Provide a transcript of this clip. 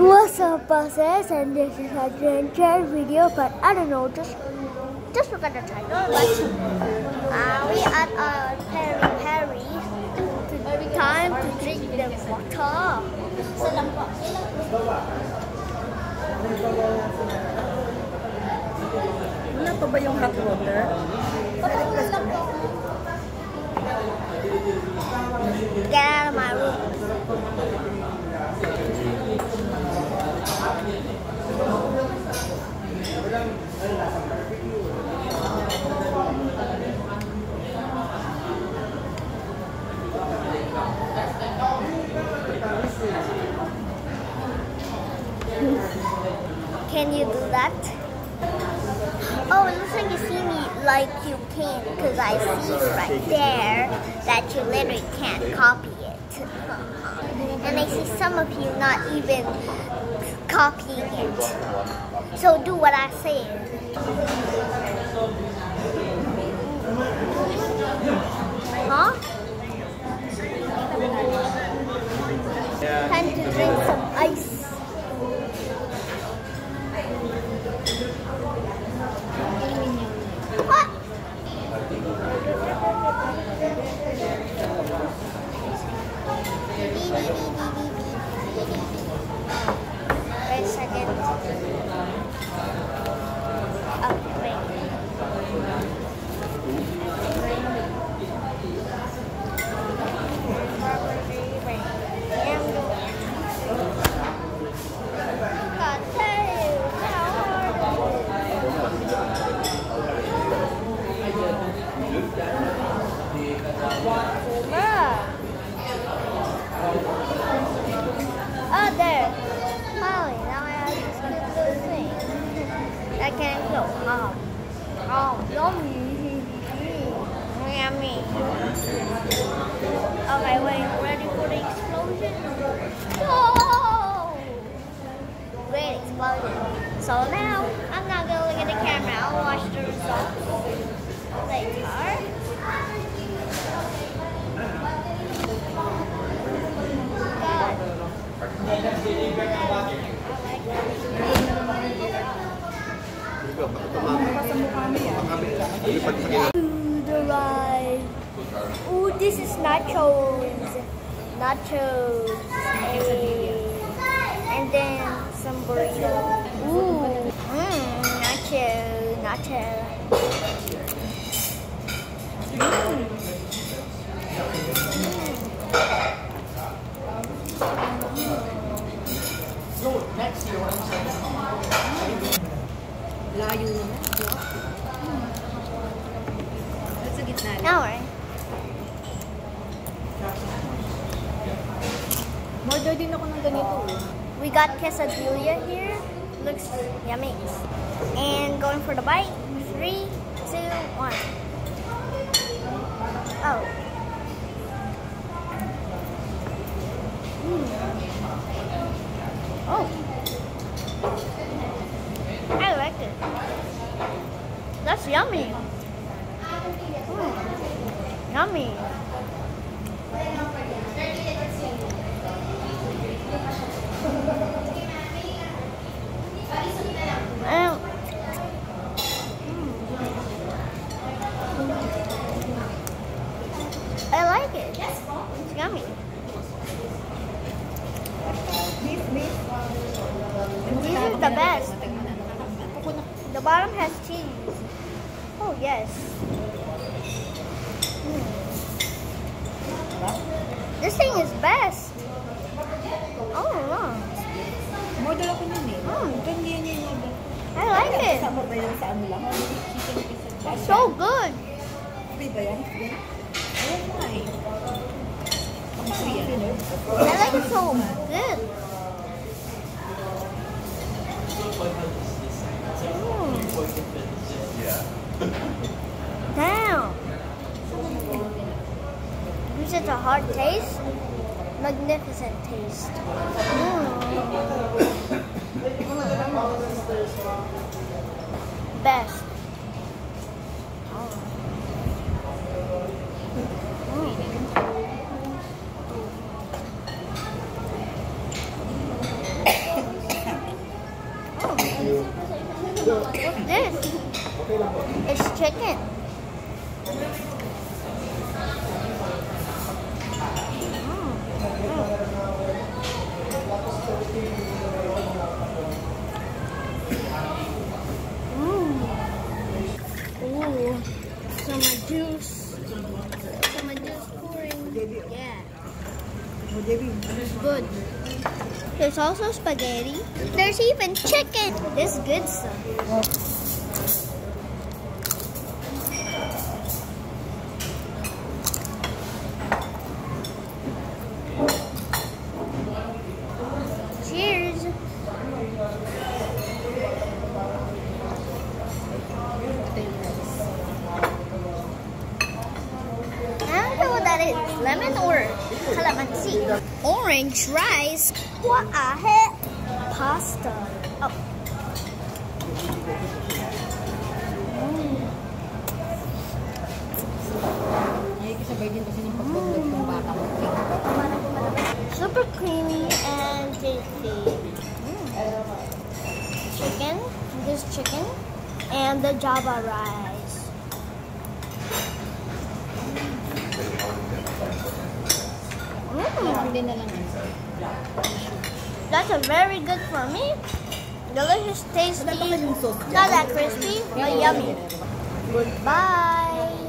What's up, bosses? And this is a Ginger video, but I don't know, just just look at the title. But uh, we at uh, Peri Peri. To, time to drink the water. Wala pa ba yung hot water? Get That? Oh, it looks like you see me like you can because I see right there that you literally can't copy it. And I see some of you not even copying it. So do what I say. Huh? Time to drink Gracias. I can't go. Oh, oh, yummy. Yummy. Okay, wait. Ready for the explosion? Whoa! Great explosion. So now, I'm not going to look at the camera. I'll watch the results later. To the right. Ooh, this is nachos. Nachos. And then some burrito. Ooh. Mmm, nacho. Nacho. Layo mmm. Gitna? Now we're Order din ako ng ganito. eh. We got quesadilla here. Looks yummy. And going for the bite. Three, two, one. Oh. Mm. Oh. I like it. That's yummy. Mm. Yummy. Um, I like it. It's yummy. These are mm. the best. The bottom has cheese. Oh, yes. Mm. This thing is best. Oh, wow. Order ako nun eh. Mm. Ganyan yan yung order. I like it. Kasama ba yan sa ano lang? Chicken so good. I like it so good. Mm. Damn. It's such a hard taste. Magnificent taste. Mm. best. Oh. What's this? It's chicken. Yeah, it's good. There's also spaghetti. There's even chicken. This good stuff. Cheers. Ito yung rice. I don't know what that is. Lemon or calamansi? Orange rice. What a heck? Pasta. Oh. Ay, kasabay din kasi ng pagpagdag ng baka mo. Super creamy and tasty. Chicken. This chicken. And the Java rice. That's a very good for me. Delicious, tasty, not that crispy, but yummy. Goodbye.